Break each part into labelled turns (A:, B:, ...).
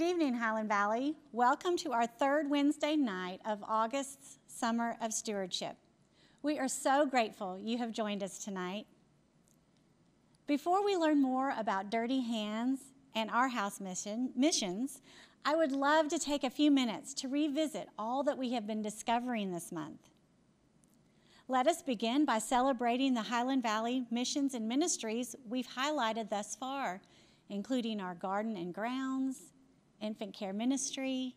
A: Good evening, Highland Valley. Welcome to our third Wednesday night of August's Summer of Stewardship. We are so grateful you have joined us tonight. Before we learn more about Dirty Hands and our house mission, missions, I would love to take a few minutes to revisit all that we have been discovering this month. Let us begin by celebrating the Highland Valley missions and ministries we've highlighted thus far, including our garden and grounds, infant care ministry,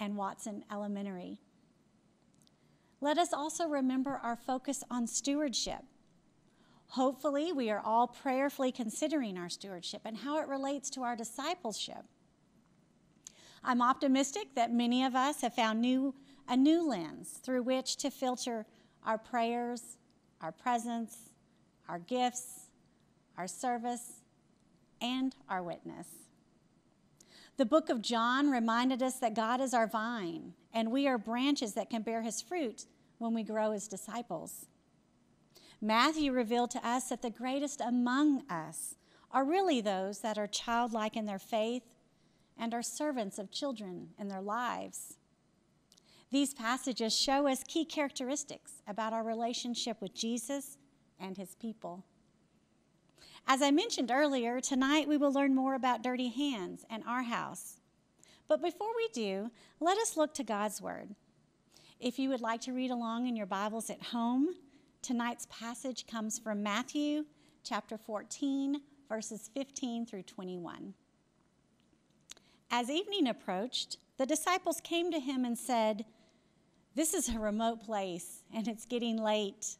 A: and Watson Elementary. Let us also remember our focus on stewardship. Hopefully, we are all prayerfully considering our stewardship and how it relates to our discipleship. I'm optimistic that many of us have found new, a new lens through which to filter our prayers, our presence, our gifts, our service, and our witness. The book of John reminded us that God is our vine, and we are branches that can bear his fruit when we grow as disciples. Matthew revealed to us that the greatest among us are really those that are childlike in their faith and are servants of children in their lives. These passages show us key characteristics about our relationship with Jesus and his people. As I mentioned earlier, tonight we will learn more about dirty hands and our house. But before we do, let us look to God's Word. If you would like to read along in your Bibles at home, tonight's passage comes from Matthew chapter 14, verses 15 through 21. As evening approached, the disciples came to him and said, this is a remote place and it's getting late.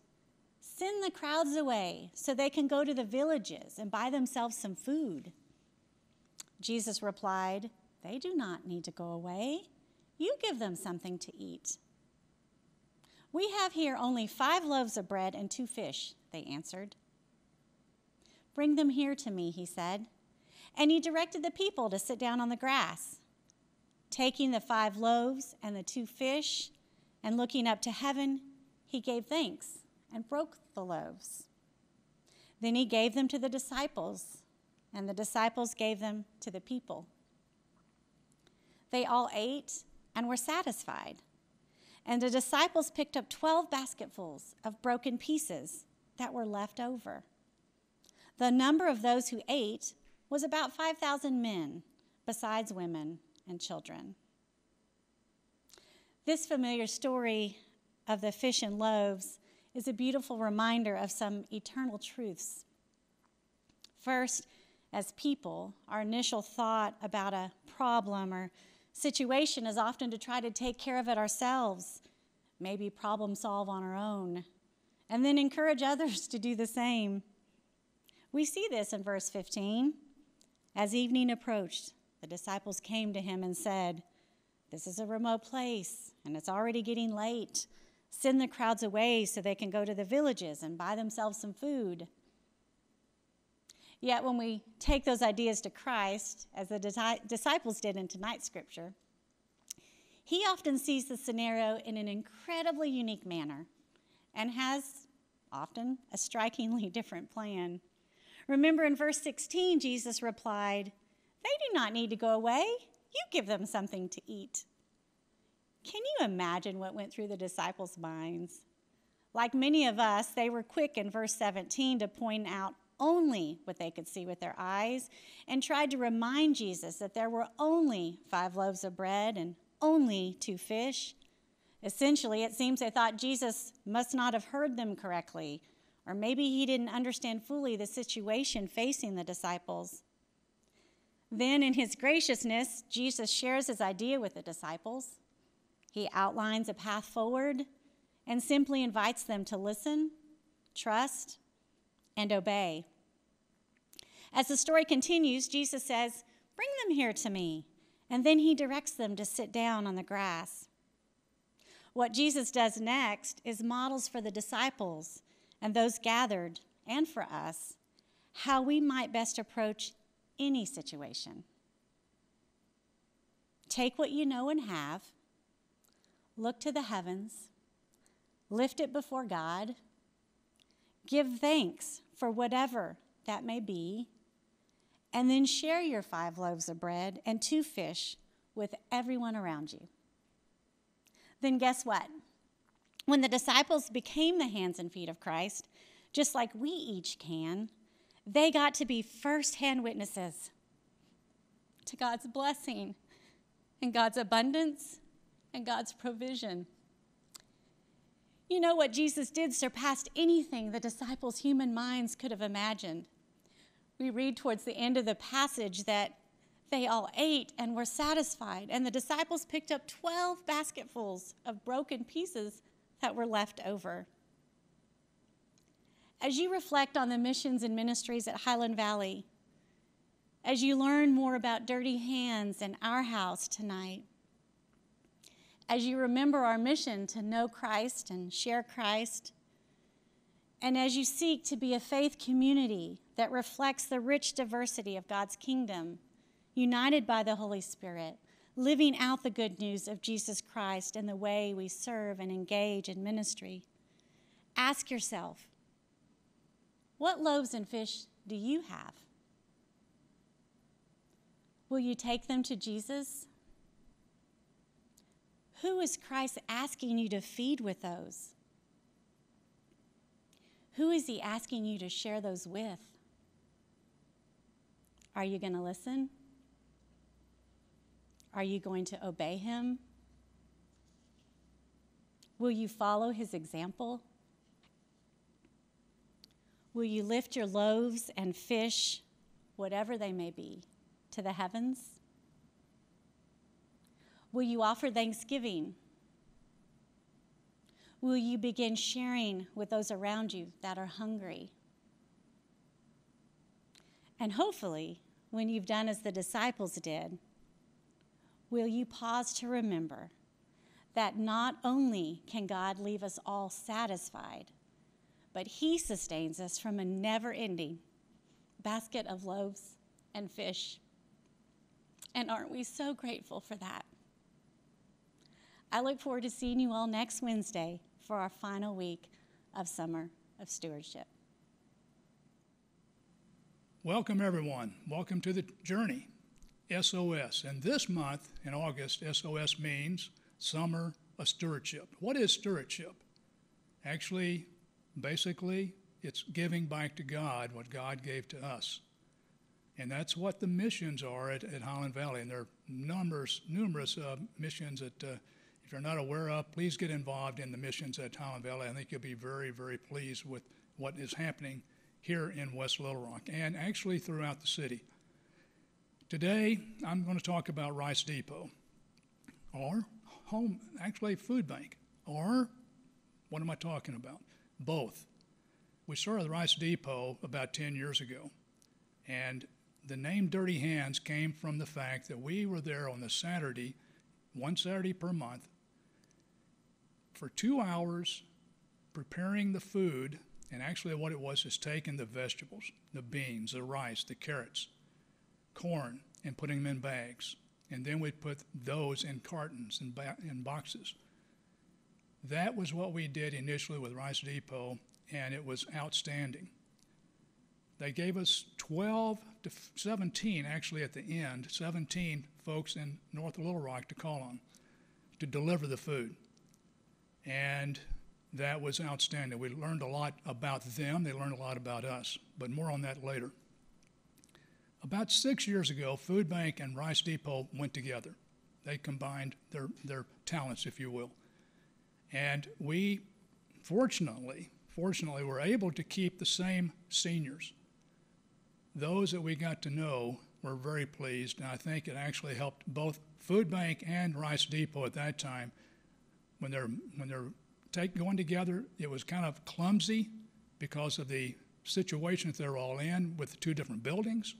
A: Send the crowds away so they can go to the villages and buy themselves some food. Jesus replied, They do not need to go away. You give them something to eat. We have here only five loaves of bread and two fish, they answered. Bring them here to me, he said. And he directed the people to sit down on the grass. Taking the five loaves and the two fish, and looking up to heaven, he gave thanks and broke the loaves. Then he gave them to the disciples, and the disciples gave them to the people. They all ate and were satisfied. And the disciples picked up 12 basketfuls of broken pieces that were left over. The number of those who ate was about 5,000 men, besides women and children. This familiar story of the fish and loaves is a beautiful reminder of some eternal truths. First, as people, our initial thought about a problem or situation is often to try to take care of it ourselves, maybe problem solve on our own, and then encourage others to do the same. We see this in verse 15. As evening approached, the disciples came to him and said, This is a remote place and it's already getting late. Send the crowds away so they can go to the villages and buy themselves some food. Yet, when we take those ideas to Christ, as the disciples did in tonight's scripture, he often sees the scenario in an incredibly unique manner and has often a strikingly different plan. Remember in verse 16, Jesus replied, They do not need to go away. You give them something to eat. Can you imagine what went through the disciples' minds? Like many of us, they were quick in verse 17 to point out only what they could see with their eyes and tried to remind Jesus that there were only five loaves of bread and only two fish. Essentially, it seems they thought Jesus must not have heard them correctly, or maybe he didn't understand fully the situation facing the disciples. Then, in his graciousness, Jesus shares his idea with the disciples. He outlines a path forward and simply invites them to listen, trust, and obey. As the story continues, Jesus says, Bring them here to me. And then he directs them to sit down on the grass. What Jesus does next is models for the disciples and those gathered, and for us, how we might best approach any situation. Take what you know and have look to the heavens, lift it before God, give thanks for whatever that may be, and then share your five loaves of bread and two fish with everyone around you. Then, guess what? When the disciples became the hands and feet of Christ, just like we each can, they got to be firsthand witnesses to God's blessing and God's abundance and God's provision. You know what Jesus did surpassed anything the disciples' human minds could have imagined. We read towards the end of the passage that they all ate and were satisfied, and the disciples picked up 12 basketfuls of broken pieces that were left over. As you reflect on the missions and ministries at Highland Valley, as you learn more about Dirty Hands and our house tonight, as you remember our mission to know Christ and share Christ, and as you seek to be a faith community that reflects the rich diversity of God's kingdom, united by the Holy Spirit, living out the good news of Jesus Christ in the way we serve and engage in ministry, ask yourself what loaves and fish do you have? Will you take them to Jesus? Who is Christ asking you to feed with those? Who is he asking you to share those with? Are you going to listen? Are you going to obey him? Will you follow his example? Will you lift your loaves and fish, whatever they may be, to the heavens? Will you offer thanksgiving? Will you begin sharing with those around you that are hungry? And hopefully, when you've done as the disciples did, will you pause to remember that not only can God leave us all satisfied, but He sustains us from a never ending basket of loaves and fish. And aren't we so grateful for that? I look forward to seeing you all next Wednesday for our final week of Summer of Stewardship.
B: Welcome, everyone. Welcome to the journey, SOS. And this month in August, SOS means Summer of Stewardship. What is stewardship? Actually, basically, it's giving back to God what God gave to us. And that's what the missions are at, at Highland Valley. And there are numbers, numerous uh, missions that, uh, if you're not aware of, please get involved in the missions at Highland Valley. I think you'll be very, very pleased with what is happening here in West Little Rock and actually throughout the city. Today, I'm going to talk about Rice Depot, or home, actually, food bank, or what am I talking about? Both. We started Rice Depot about 10 years ago, and the name Dirty Hands came from the fact that we were there on the Saturday, one Saturday per month, for two hours preparing the food and actually, what it was is taking the vegetables, the beans, the rice, the carrots, corn, and putting them in bags. And then we'd put those in cartons and ba- in boxes. That was what we did initially with Rice Depot, and it was outstanding. They gave us 12 to 17, actually, at the end, 17 folks in North Little Rock to call on to deliver the food. And that was outstanding. We learned a lot about them, they learned a lot about us, but more on that later. About six years ago, Food Bank and Rice Depot went together. They combined their, their talents, if you will. And we, fortunately, fortunately, were able to keep the same seniors. Those that we got to know were very pleased, and I think it actually helped both Food Bank and Rice Depot at that time when they're when they're take, going together. It was kind of clumsy because of the situation that they're all in with the two different buildings,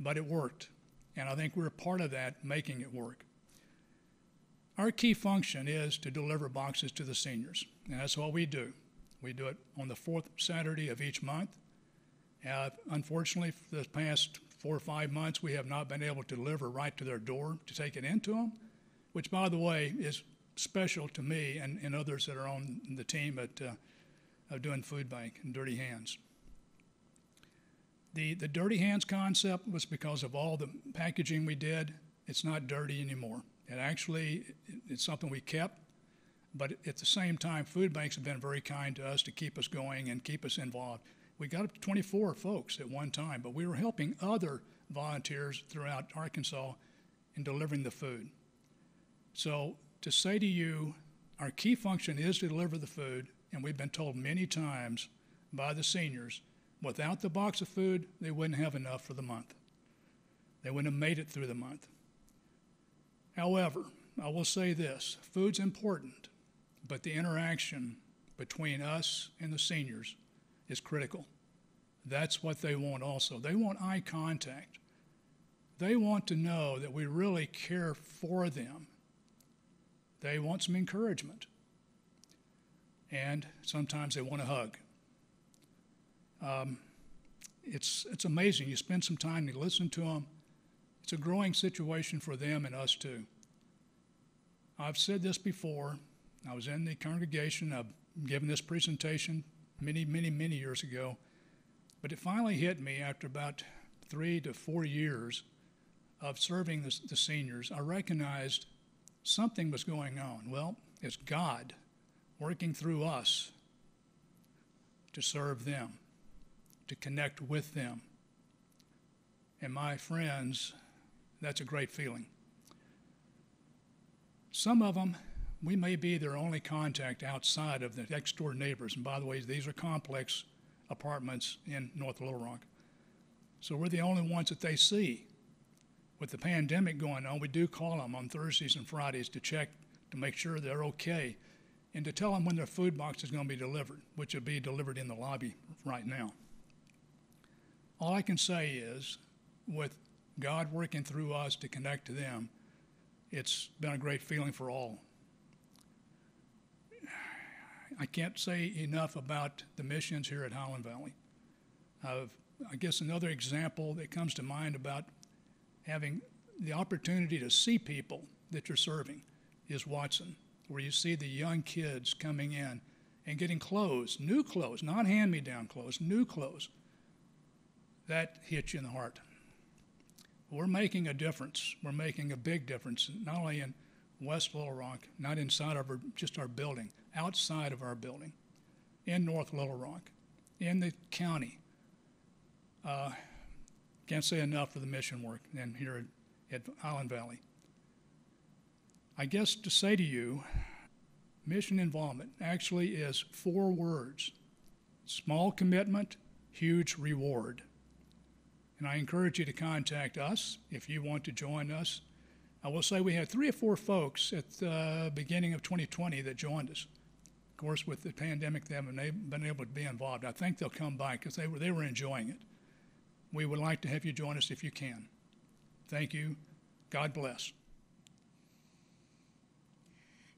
B: but it worked. And I think we're part of that making it work. Our key function is to deliver boxes to the seniors, and that's what we do. We do it on the fourth Saturday of each month. Uh, unfortunately, for the past four or five months, we have not been able to deliver right to their door to take it into them, which, by the way, is special to me and, and others that are on the team at uh, doing Food Bank and Dirty Hands. The, the dirty hands concept was because of all the packaging we did. It's not dirty anymore. It actually, it's something we kept, but at the same time, food banks have been very kind to us to keep us going and keep us involved. We got up to 24 folks at one time, but we were helping other volunteers throughout Arkansas in delivering the food. So to say to you, our key function is to deliver the food, and we've been told many times by the seniors, without the box of food, they wouldn't have enough for the month. They wouldn't have made it through the month. However, I will say this food's important, but the interaction between us and the seniors is critical. That's what they want also. They want eye contact. They want to know that we really care for them. They want some encouragement. And sometimes they want a hug. Um, it's, it's amazing. You spend some time to listen to them. It's a growing situation for them and us too. I've said this before. I was in the congregation. I've given this presentation many, many, many years ago. But it finally hit me after about three to four years of serving the, the seniors. I recognized something was going on. Well, it's God working through us to serve them, to connect with them. And my friends, that's a great feeling. Some of them, we may be their only contact outside of the next door neighbors. And by the way, these are complex apartments in North Little Rock. So we're the only ones that they see. With the pandemic going on, we do call them on Thursdays and Fridays to check to make sure they're okay and to tell them when their food box is going to be delivered, which will be delivered in the lobby right now. All I can say is, with God working through us to connect to them, it's been a great feeling for all. I can't say enough about the missions here at Highland Valley. Uh, I guess another example that comes to mind about having the opportunity to see people that you're serving is Watson, where you see the young kids coming in and getting clothes, new clothes, not hand me down clothes, new clothes. That hits you in the heart. We're making a difference. We're making a big difference, not only in West Little Rock, not inside of our, just our building, outside of our building, in North Little Rock, in the county. Uh, can't say enough for the mission work and here at, at Highland Valley. I guess to say to you, mission involvement actually is four words small commitment, huge reward. And I encourage you to contact us if you want to join us I will say we had three or four folks at the beginning of 2020 that joined us. Of course, with the pandemic, they haven't been able to be involved. I think they'll come back because they were, they were enjoying it. We would like to have you join us if you can. Thank you. God bless.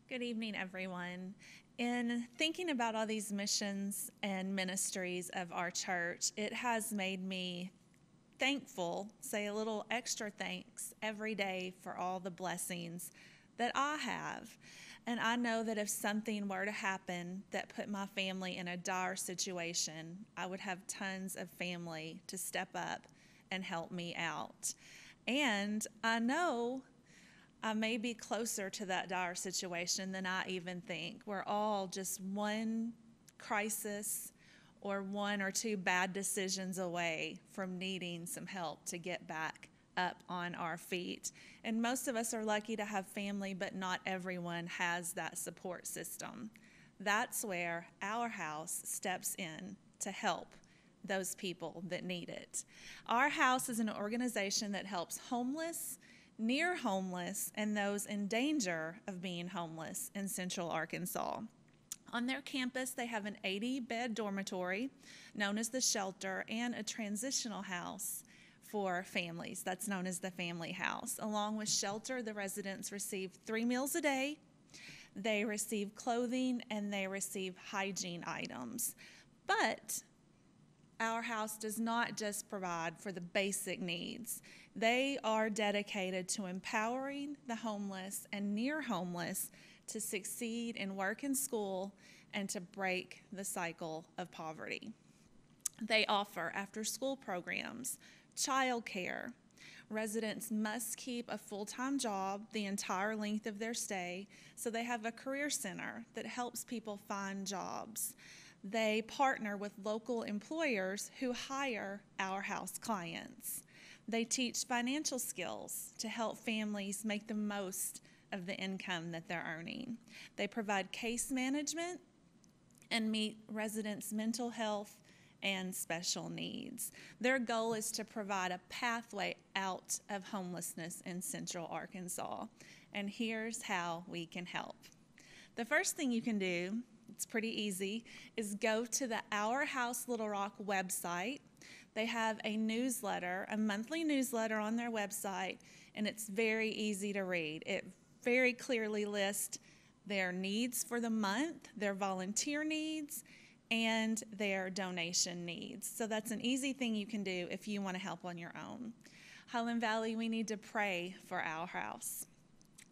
C: Good evening, everyone. In thinking about all these missions and ministries of our church, it has made me thankful, say a little extra thanks every day for all the blessings that I have. And I know that if something were to happen that put my family in a dire situation, I would have tons of family to step up and help me out. And I know I may be closer to that dire situation than I even think. We're all just one crisis or one or two bad decisions away from needing some help to get back up on our feet. And most of us are lucky to have family, but not everyone has that support system. That's where our house steps in to help those people that need it. Our house is an organization that helps homeless, near homeless, and those in danger of being homeless in central Arkansas. On their campus, they have an 80 bed dormitory known as the shelter and a transitional house for families that's known as the family house. Along with shelter, the residents receive three meals a day, they receive clothing, and they receive hygiene items. But our house does not just provide for the basic needs. They are dedicated to empowering the homeless and near homeless to succeed in work and school and to break the cycle of poverty. They offer after school programs, childcare. Residents must keep a full time job the entire length of their stay, so they have a career center that helps people find jobs. They partner with local employers who hire our house clients. They teach financial skills to help families make the most of the income that they're earning. They provide case management and meet residents' mental health and special needs. Their goal is to provide a pathway out of homelessness in central Arkansas. And here's how we can help. The first thing you can do, it's pretty easy, is go to the Our House Little Rock website. They have a newsletter, a monthly newsletter on their website, and it's very easy to read. It very clearly lists their needs for the month, their volunteer needs, and their donation needs. So that's an easy thing you can do if you want to help on your own. Highland Valley, we need to pray for our house.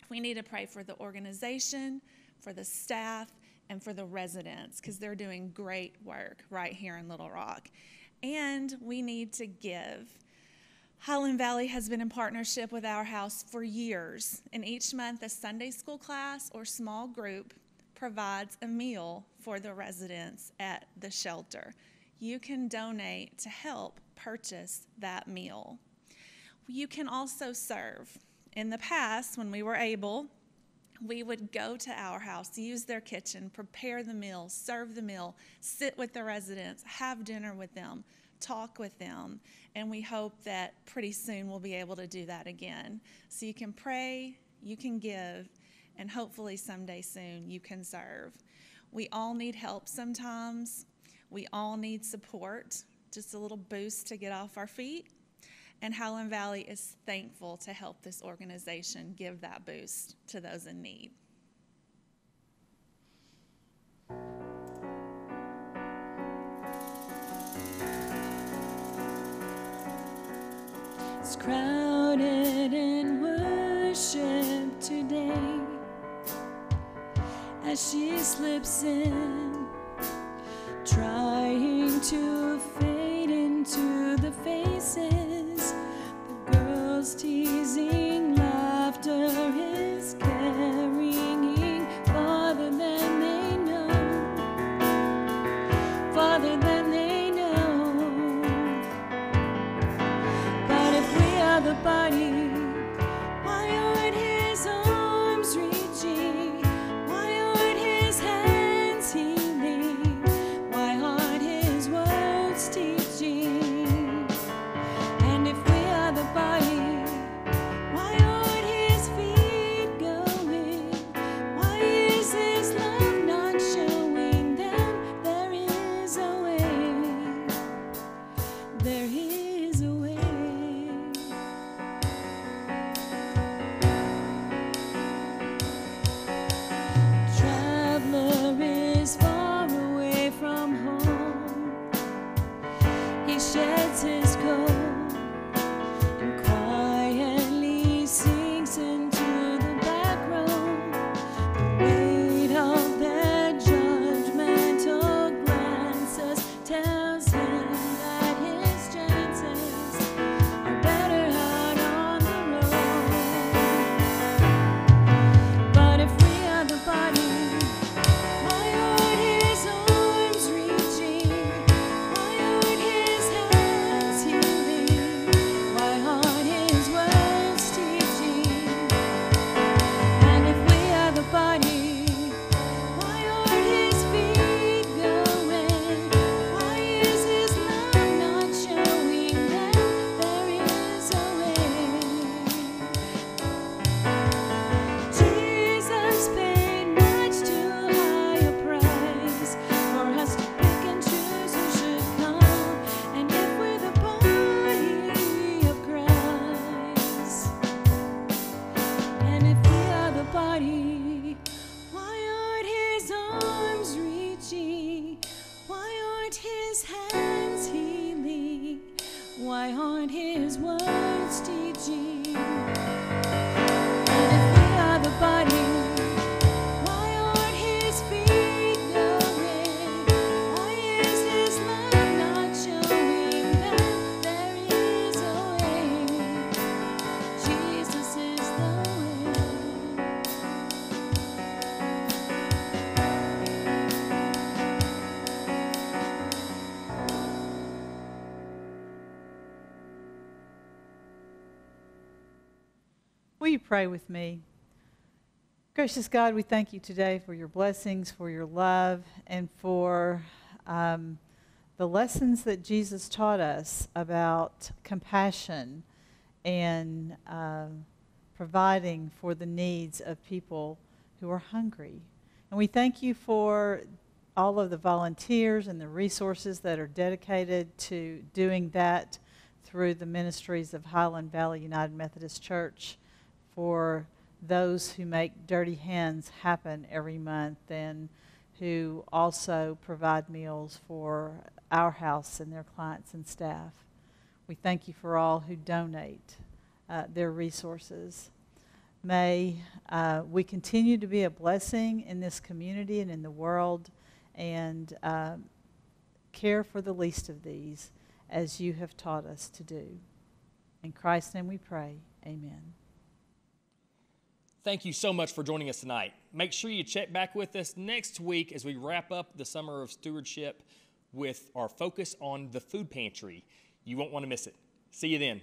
C: We need to pray for the organization, for the staff, and for the residents because they're doing great work right here in Little Rock. And we need to give. Highland Valley has been in partnership with Our House for years, and each month a Sunday school class or small group provides a meal for the residents at the shelter. You can donate to help purchase that meal. You can also serve. In the past, when we were able, we would go to our house, use their kitchen, prepare the meal, serve the meal, sit with the residents, have dinner with them, talk with them, and we hope that pretty soon we'll be able to do that again. So you can pray, you can give, and hopefully someday soon you can serve. We all need help sometimes. We all need support, just a little boost to get off our feet. And Highland Valley is thankful to help this organization give that boost to those in need.
D: It's crowded in worship today as she slips in, trying to fade into the faces. The girls teasing, There is a way.
E: Pray with me? Gracious God, we thank you today for your blessings, for your love, and for um, the lessons that Jesus taught us about compassion and uh, providing for the needs of people who are hungry. And we thank you for all of the volunteers and the resources that are dedicated to doing that through the ministries of Highland Valley United Methodist Church for those who make Dirty Hands happen every month and who also provide meals for our house and their clients and staff. We thank you for all who donate uh, their resources. May uh, we continue to be a blessing in this community and in the world and uh, care for the least of these as you have taught us to do. In Christ's name we pray. Amen.
F: Thank you so much for joining us tonight. Make sure you check back with us next week as we wrap up the summer of stewardship with our focus on the food pantry. You won't want to miss it. See you then.